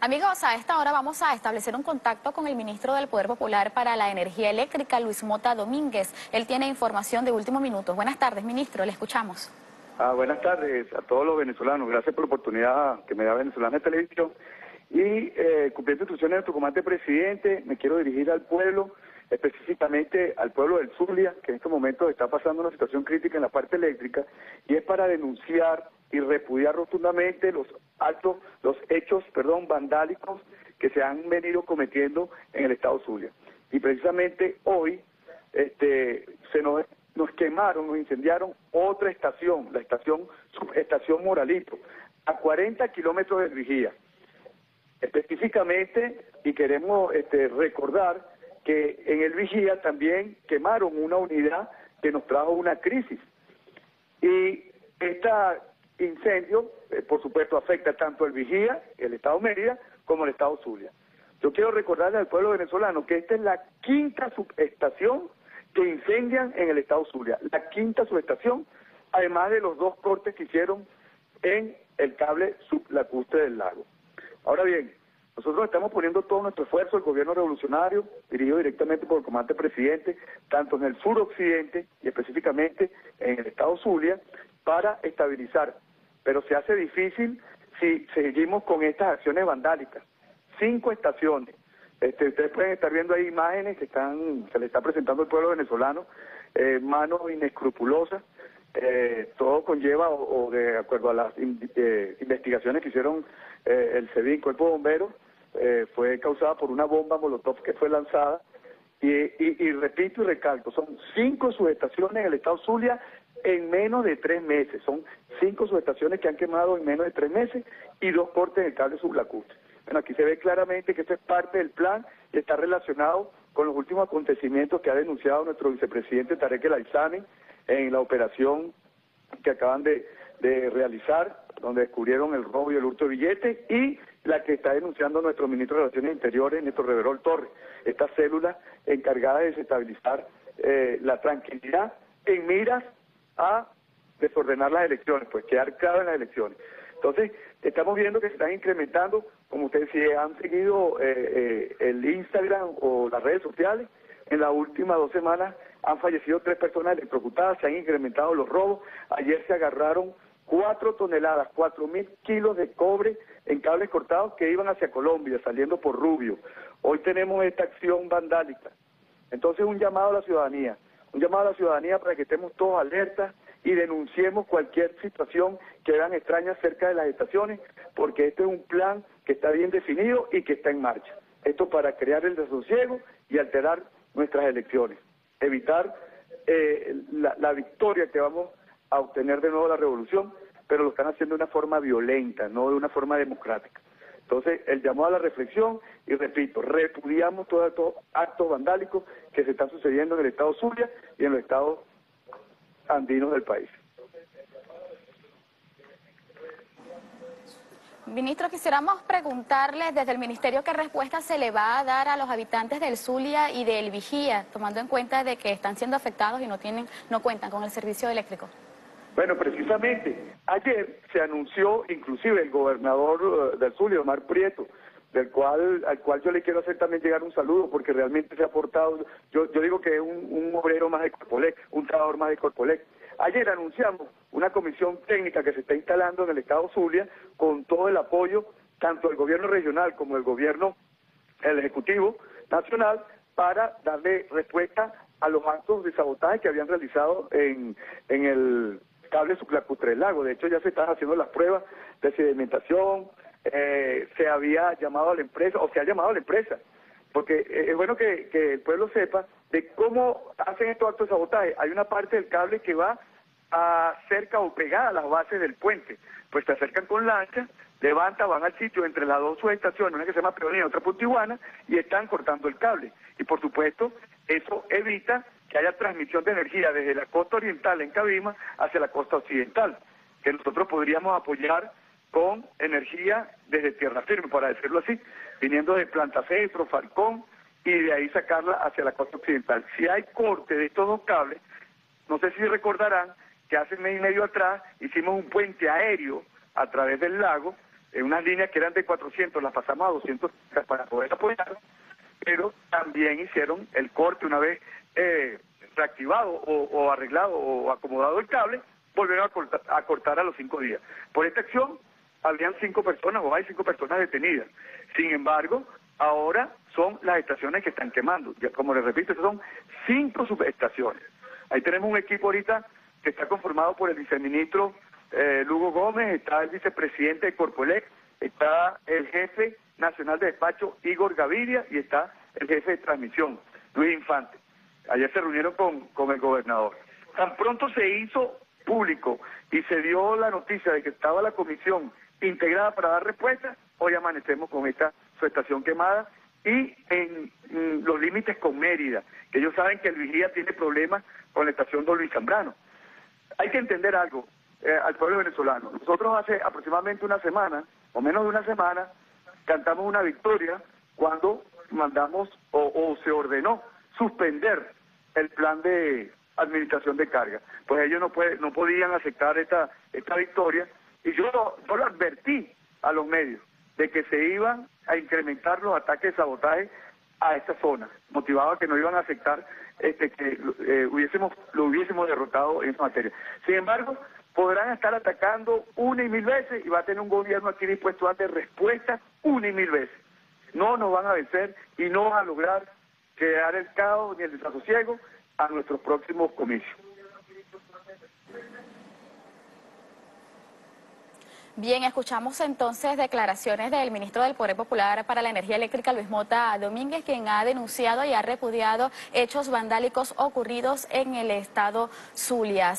Amigos, a esta hora vamos a establecer un contacto con el ministro del Poder Popular para la Energía Eléctrica, Luis Mota Domínguez. Él tiene información de último minuto. Buenas tardes, ministro, le escuchamos. Ah, buenas tardes a todos los venezolanos. Gracias por la oportunidad que me da Venezolana Televisión. Y eh, cumpliendo instrucciones de tu comandante presidente, me quiero dirigir al pueblo, específicamente al pueblo del Zulia, que en este momento está pasando una situación crítica en la parte eléctrica, y es para denunciar y repudiar rotundamente los actos, los hechos, perdón, vandálicos que se han venido cometiendo en el estado Zulia. Y precisamente hoy este, se nos, nos quemaron, nos incendiaron otra estación, la estación subestación Moralito, a 40 kilómetros de Vigía. Específicamente, y queremos este, recordar que en el Vigía también quemaron una unidad que nos trajo una crisis. Y esta incendio, eh, por supuesto, afecta tanto el Vigía, el Estado Mérida, como el Estado Zulia. Yo quiero recordarle al pueblo venezolano que esta es la quinta subestación que incendian en el Estado Zulia, la quinta subestación, además de los dos cortes que hicieron en el cable sublacustre del lago. Ahora bien, nosotros estamos poniendo todo nuestro esfuerzo, el gobierno revolucionario, dirigido directamente por el comandante presidente, tanto en el sur occidente y específicamente en el estado Zulia, para estabilizar pero se hace difícil si seguimos con estas acciones vandálicas. Cinco estaciones. Este, ustedes pueden estar viendo ahí imágenes que están, se le está presentando al pueblo venezolano, eh, manos inescrupulosas, eh, todo conlleva, o, de acuerdo a las eh, investigaciones que hicieron eh, el CEBIN, Cuerpo de Bomberos, fue causada por una bomba Molotov que fue lanzada. Y, y, y repito y recalco, son cinco subestaciones en el estado Zulia en menos de tres meses. Son cinco subestaciones que han quemado en menos de tres meses y dos cortes de cable sublacustre. Bueno, aquí se ve claramente que esto es parte del plan y está relacionado con los últimos acontecimientos que ha denunciado nuestro vicepresidente Tarek El Aizane en la operación que acaban de, realizar, donde descubrieron el robo y el hurto de billetes, y la que está denunciando nuestro ministro de Relaciones Interiores, Néstor Reverol Torres, esta célula encargada de desestabilizar eh, la tranquilidad en miras a desordenar las elecciones, pues quedar claro en las elecciones. Entonces, estamos viendo que se están incrementando, como ustedes si han seguido eh, eh, el Instagram o las redes sociales, en las últimas dos semanas han fallecido tres personas electrocutadas, se han incrementado los robos, ayer se agarraron cuatro toneladas, cuatro mil kilos de cobre en cables cortados que iban hacia Colombia, saliendo por Rubio. Hoy tenemos esta acción vandálica. Entonces, un llamado a la ciudadanía un llamado a la ciudadanía para que estemos todos alertas y denunciemos cualquier situación que vean extraña cerca de las estaciones, porque este es un plan que está bien definido y que está en marcha. Esto para crear el desosiego y alterar nuestras elecciones, evitar eh, la, la victoria que vamos a obtener de nuevo la revolución, pero lo están haciendo de una forma violenta, no de una forma democrática. Entonces, el llamado a la reflexión, y repito, repudiamos todos estos actos vandálicos que se están sucediendo en el estado Zulia y en los estados andinos del país. Ministro, quisiéramos preguntarle desde el Ministerio qué respuesta se le va a dar a los habitantes del Zulia y del Vigía, tomando en cuenta de que están siendo afectados y no tienen, no cuentan con el servicio eléctrico. Bueno, precisamente, ayer se anunció inclusive el gobernador eh, del Zulia, Omar Prieto, del cual, al cual yo le quiero hacer también llegar un saludo porque realmente se ha aportado, yo, digo que es un, obrero más de Corpolec, un trabajador más de Corpolec. Ayer anunciamos una comisión técnica que se está instalando en el Estado Zulia con todo el apoyo tanto del gobierno regional como del gobierno, el Ejecutivo Nacional, para darle respuesta a los actos de sabotaje que habían realizado en, en el cable sublacustre del lago. De hecho, ya se están haciendo las pruebas de sedimentación, eh, se había llamado a la empresa, o se ha llamado a la empresa, porque eh, es bueno que, el pueblo sepa de cómo hacen estos actos de sabotaje. Hay una parte del cable que va a cerca o pegada a las bases del puente, pues se acercan con lancha, levantan, van al sitio entre las dos subestaciones, una que se llama Peonía otra Puntiguana, y están cortando el cable. Y por supuesto, eso evita que haya transmisión de energía desde la costa oriental en Cabima hacia la costa occidental, que nosotros podríamos apoyar con energía desde tierra firme, para decirlo así, viniendo de Planta Centro, Falcón, y de ahí sacarla hacia la costa occidental. Si hay corte de estos dos cables, no sé si recordarán que hace mes y medio atrás hicimos un puente aéreo a través del lago en unas líneas que eran de 400, las pasamos a 200 para poder apoyar, pero también hicieron el corte una vez eh, reactivado o, arreglado o acomodado el cable, volvieron a cortar, a los cinco días. Por esta acción habían cinco personas o hay cinco personas detenidas. Sin embargo, ahora son las estaciones que están quemando. como les repito, son cinco subestaciones. Ahí tenemos un equipo ahorita que está conformado por el viceministro eh, Lugo Gómez, está el vicepresidente de Corpoelec, está el jefe nacional de despacho Igor Gaviria y está el jefe de transmisión Luis Infante. Ayer se reunieron con, con el gobernador. Tan pronto se hizo público y se dio la noticia de que estaba la comisión integrada para dar respuesta, hoy amanecemos con esta estación quemada y en los límites con Mérida, que ellos saben que el vigía tiene problemas con la estación Don Luis Zambrano. Hay que entender algo eh, al pueblo venezolano. Nosotros hace aproximadamente una semana, o menos de una semana, cantamos una victoria cuando mandamos o, o se ordenó suspender el plan de administración de carga. Pues ellos no, puede, no podían aceptar esta, esta victoria y yo, yo lo advertí a los medios de que se iban a incrementar los ataques de sabotaje a esta zona, motivado que no iban a aceptar este, que eh, hubiésemos, lo hubiésemos derrotado en esa materia. Sin embargo, podrán estar atacando una y mil veces y va a tener un gobierno aquí dispuesto a dar respuesta una y mil veces. No nos van a vencer y no van a lograr crear el caos ni el desasosiego a nuestros próximos comicios. Bien, escuchamos entonces declaraciones del ministro del Poder Popular para la Energía Eléctrica, Luis Mota Domínguez, quien ha denunciado y ha repudiado hechos vandálicos ocurridos en el estado Zulia.